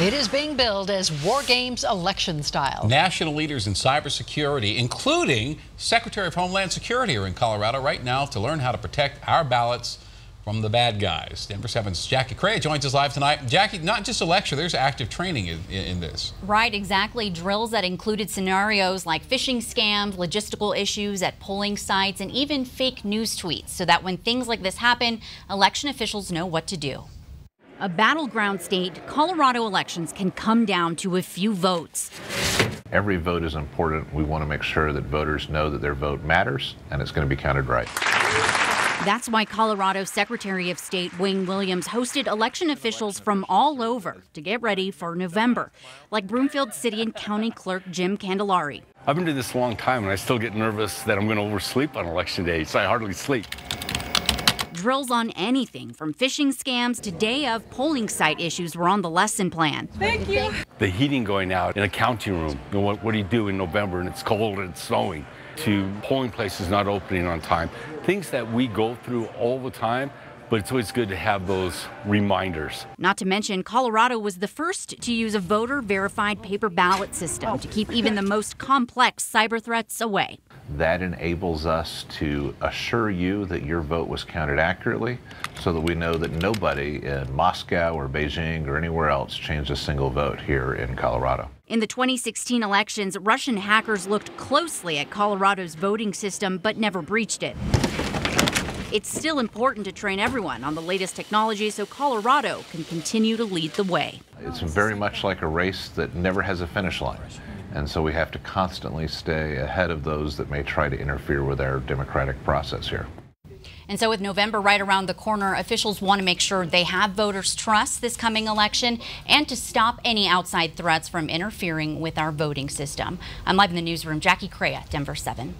It is being billed as War Games election style. National leaders in cybersecurity, including Secretary of Homeland Security, are in Colorado right now to learn how to protect our ballots from the bad guys. Denver 7's Jackie Crea joins us live tonight. Jackie, not just a lecture, there's active training in, in, this. Right, exactly. Drills that included scenarios like phishing scams, logistical issues at polling sites, and even fake news tweets so that when things like this happen, election officials know what to do. A battleground state, Colorado elections can come down to a few votes. Every vote is important. We want to make sure that voters know that their vote matters and it's going to be counted right. That's why Colorado Secretary of State Wayne Williams hosted election officials from all over to get ready for November, like Broomfield City and County Clerk Jim Candelarie. I've been doing this a long time and I still get nervous that I'm going to oversleep on election day, so I hardly sleep drills on anything from phishing scams to day of polling site issues were on the lesson plan. Thank you. The heating going out in a counting room. You know, what, what do you do in November and it's cold and it's snowing? To polling places not opening on time. Things that we go through all the time but it's always good to have those reminders. Not to mention, Colorado was the first to use a voter verified paper ballot system to keep even the most complex cyber threats away. That enables us to assure you that your vote was counted accurately so that we know that nobody in Moscow or Beijing or anywhere else changed a single vote here in Colorado. In the 2016 elections, Russian hackers looked closely at Colorado's voting system but never breached it. It's still important to train everyone on the latest technology so Colorado can continue to lead the way. It's very much like a race that never has a finish line. And so we have to constantly stay ahead of those that may try to interfere with our democratic process here. And so with November right around the corner, officials want to make sure they have voters' trust this coming election and to stop any outside threats from interfering with our voting system. I'm live in the newsroom. Jackie Crea, Denver 7.